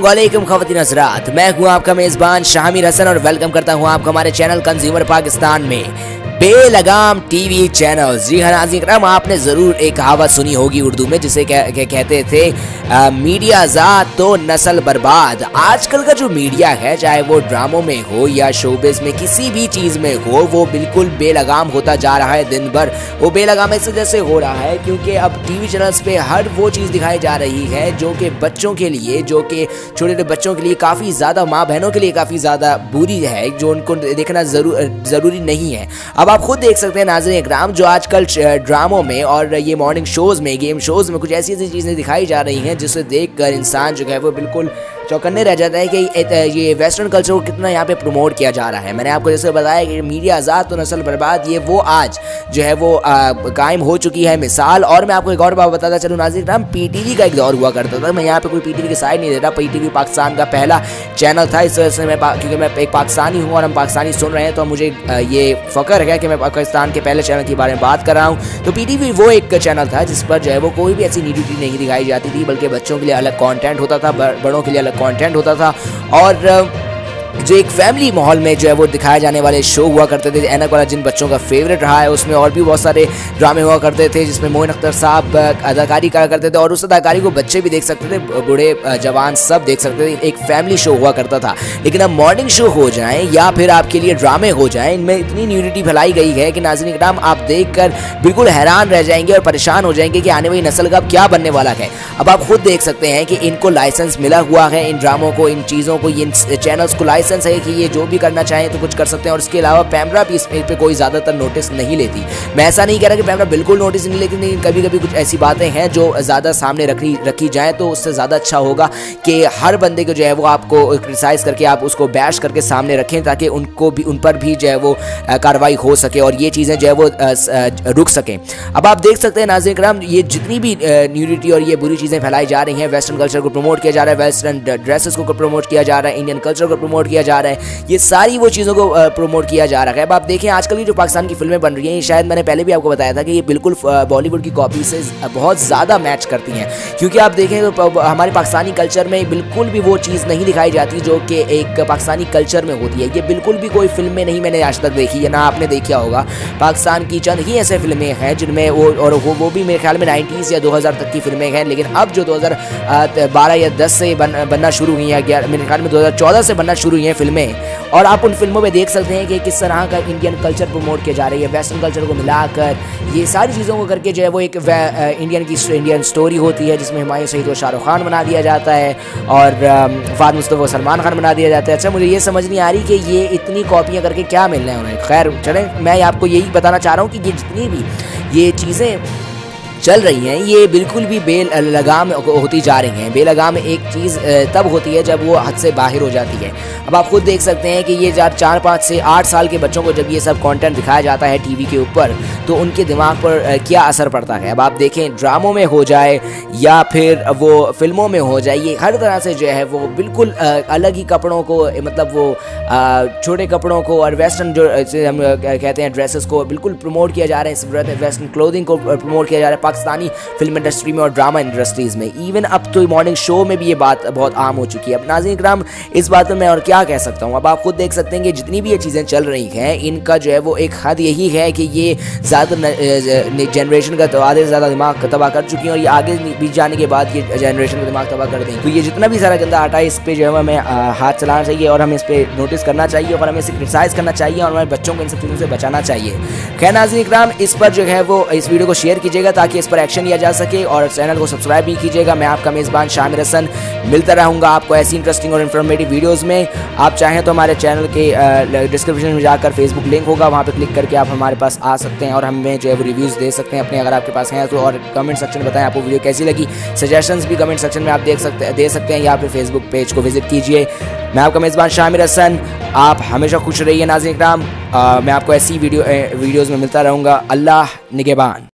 वालेकुम खवतिन हजरात मैं हूँ आपका मेज़बान शामिर हसन और वेलकम करता हूँ आपको हमारे चैनल कंज्यूमर पाकिस्तान में। बेलगाम टीवी चैनल। जी हाँ नाजिक आपने ज़रूर एक कहावत सुनी होगी उर्दू में जिसे कह, कह, कहते थे आ, मीडिया आज़ाद तो नस्ल बर्बाद। आजकल का जो मीडिया है चाहे वो ड्रामों में हो या शोबिस में किसी भी चीज़ में हो वो बिल्कुल बेलगाम होता जा रहा है दिन भर। वो बेलगाम इस वजह से हो रहा है क्योंकि अब टीवी चैनल्स पे हर वो चीज़ दिखाई जा रही है जो कि बच्चों के लिए जो कि छोटे छोटे बच्चों के लिए काफ़ी ज़्यादा माँ बहनों के लिए काफ़ी ज़्यादा बुरी है जो उनको देखना ज़रूर ज़रूरी नहीं है। अब आप खुद देख सकते हैं नाजर इकराम, जो आजकल ड्रामों में और ये मॉर्निंग शोज़ में गेम शोज़ में कुछ ऐसी ऐसी चीज़ें दिखाई जा रही हैं, जिसे देख कर इंसान जो है वो बिल्कुल चौकन्ने रह जाता है कि ये वेस्टर्न कल्चर को कितना यहाँ पे प्रमोट किया जा रहा है। मैंने आपको जैसे बताया कि मीडिया आज़ाद तो नस्ल बर्बाद, ये वो आज जो है वो कायम हो चुकी है मिसाल। और मैं आपको एक और बात बताता चलूँ, नाजिर नाम पी टी वी का एक दौर हुआ करता था। मैं यहाँ पर कोई पी टी वी की साइड नहीं दे रहा। पीटीवी पाकिस्तान का पहला चैनल था। इस वजह से मैं क्योंकि मैं एक पाकिस्तानी हूँ और हम पाकिस्तानी सुन रहे हैं तो मुझे ये फ़ख्र है कि मैं पाकिस्तान के पहले चैनल के बारे में बात कर रहा हूँ। तो पी टी वी वो एक चैनल था जिस पर जो है वो कोई भी ऐसी नीडिटी नहीं दिखाई जाती थी, बल्कि बच्चों के लिए अलग कॉन्टेंट होता था बड़ों के लिए अलग कंटेंट होता था। और जो एक फैमिली माहौल में जो है वो दिखाए जाने वाले शो हुआ करते थे एनक वाला जिन बच्चों का फेवरेट रहा है, उसमें और भी बहुत सारे ड्रामे हुआ करते थे, जिसमें मोहन अख्तर साहब अदाकारी करा करते थे, और उस अदाकारी को बच्चे भी देख सकते थे, बूढ़े जवान सब देख सकते थे, एक फैमिली शो हुआ करता था। लेकिन अब मॉर्निंग शो हो जाए, या फिर आपके लिए ड्रामे हो जाए, इनमें इतनी न्यूनिटी फैलाई गई है कि नाजन इकराम, आप देख कर बिल्कुल हैरान रह जाएँगे और परेशान हो जाएँगे कि आने वाली नस्ल का अब क्या बनने वाला है। अब आप खुद देख सकते हैं कि इनको लाइसेंस मिला हुआ है, इन ड्रामों को, इन चीज़ों को, इन चैनल्स को लाइसेंस है कि ये जो भी करना चाहें तो कुछ कर सकते हैं। और इसके अलावा पैमरा भी इस पर कोई ज़्यादातर नोटिस नहीं लेती। मैं ऐसा नहीं कह रहा कि पैमरा बिल्कुल नोटिस नहीं लेती, लेकिन कभी कभी कुछ ऐसी बातें हैं जो ज़्यादा सामने रखी रखी जाए तो उससे ज़्यादा अच्छा होगा कि हर बंदे को जो है वो आपको क्रिटिसाइज़ करके आप उसको बैश करके सामने रखें ताकि उनको भी, उन पर भी जो है वो कार्रवाई हो सके और ये चीज़ें जो है वो रुक सकें। अब आप देख सकते हैं नाजिन कराम ये जितनी भी न्यूडिटी और ये बुरी चीज़ें फैलाई जा रही हैं। वेस्टर्न कल्चर को प्रमोट किया जा रहा है। वेस्टर्न ड्रेसेस को प्रमोट किया जा रहा है। इंडियन कल्चर को प्रमोट किया जा रहा है। ये सारी वो चीज़ों को प्रमोट किया जा रहा है। अब आप देखें आजकल की जो पाकिस्तान की फ़िल्में बन रही हैं शायद मैंने पहले भी आपको बताया था कि ये बिल्कुल बॉलीवुड की कॉपी से बहुत ज़्यादा मैच करती हैं। क्योंकि आप देखें तो हमारे पाकिस्तानी कल्चर में बिल्कुल भी वो चीज़ नहीं दिखाई जाती जो कि एक पाकिस्तानी कल्चर में होती है। ये बिल्कुल भी कोई फ़िल्में नहीं मैंने आज तक देखी है ना आपने देखा होगा। पाकिस्तान की चंद ही ऐसे फ़िल्में हैं जिनमें वो और वो, वो भी मेरे ख्याल में नाइन्टीज़ या दो हज़ार तक की फ़िल्में हैं लेकिन अब जो दो हज़ार बारह या दस से बन, बनना शुरू हुई हैं मेरे ख्याल में दो हज़ार चौदह से बनना शुरू हुई हैं फ़िल्में। और आप उन फ़िल्मों में देख सकते हैं कि किस तरह का इंडियन कल्चर प्रमोट किया जा रही है वेस्टर्न कल्चर को मिलाकर। ये सारी चीज़ों को करके जो है वो एक इंडियन की इंडियन स्टोरी होती है जिसमें हमारे शहीद को शाहरुख खान बना दिया जाता है और फाद मुस्तफ़ा सलमान खान बना दिया जाता है। अच्छा मुझे ये समझ नहीं आ रही कि ये इतनी कॉपियाँ करके क्या मिल रहे हैं उन्हें। खैर चलें मैं आपको यही बताना चाह रहा हूँ कि ये जितनी भी ये चीज़ें चल रही हैं, ये बिल्कुल भी बेल लगाम होती जा रही हैं। बेलगाम एक चीज़ तब होती है जब वो हद से बाहर हो जाती है। अब आप खुद देख सकते हैं कि ये जब चार, पाँच से आठ साल के बच्चों को जब ये सब कंटेंट दिखाया जाता है टीवी के ऊपर तो उनके दिमाग पर क्या असर पड़ता है? अब आप देखें, ड्रामों में हो जाए या फिर वो फ़िल्मों में हो जाए, ये हर तरह से जो है वो बिल्कुल अलग ही कपड़ों को मतलब वो छोटे कपड़ों को और वेस्टर्न जो हम कहते हैं ड्रेसेस को बिल्कुल प्रमोट किया जा रहा है वेस्टर्न क्लोथिंग को प्रमोट किया जा रहा है। पाकिस्तानी फ़िल्म इंडस्ट्री में और ड्रामा इंडस्ट्रीज़ में। इवन अब तो मॉर्निंग शो में भी ये बात बहुत आम हो चुकी है। अब नाजिन इक्राम, इस बात में मैं और क्या कह सकता हूँ? अब आप खुद देख सकते हैं कि जितनी भी ये चीज़ें चल रही हैं, इनका जो है वो एक हद यही है कि ये ज़्यादा जनरेशन का तो आधे से ज़्यादा दिमाग तबाह कर चुकी हैं और ये आगे बीच जाने के बाद ये जनरेशन का दिमाग तबाह कर देंगे। तो ये जितना भी सारा गंदा आटा है, इस पर जो है हमें हाथ चलाना चाहिए और हमें इस पर नोटिस करना चाहिए और हमें इसे क्रिटिसाइज़ करना चाहिए और हमारे बच्चों को इन सब चीज़ों से बचाना चाहिए। खैर नाजिन इक्राम, इस पर जो है वो इस वीडियो को शेयर कीजिएगा ताकि इस पर एक्शन लिया जा सके और चैनल को सब्सक्राइब भी कीजिएगा। मैं आपका मेज़बान शामिर हसन मिलता रहूँगा आपको ऐसी इंटरेस्टिंग और इन्फॉर्मेटिव वीडियोज़ में। आप चाहें तो हमारे चैनल के डिस्क्रिप्शन में जाकर फेसबुक लिंक होगा। वहाँ पर क्लिक करके आप हमारे पास आ सकते हैं और हमें जो है वो रिव्यूज़ दे सकते हैं अपने अगर आपके पास हैं तो। और कमेंट सेक्शन में बताएँ, आपको वीडियो कैसी लगी? सजेशंस भी कमेंट सेक्शन में आप देख सकते, दे सकते हैं या फिर फेसबुक पेज को विज़िट कीजिए। मैं आपका मेज़बान शामिर हसन, आप हमेशा खुश रहिए नाजिन इकराम। मैं आपको ऐसी वीडियो वीडियोज़ में मिलता रहूँगा। अल्लाह निगेबान।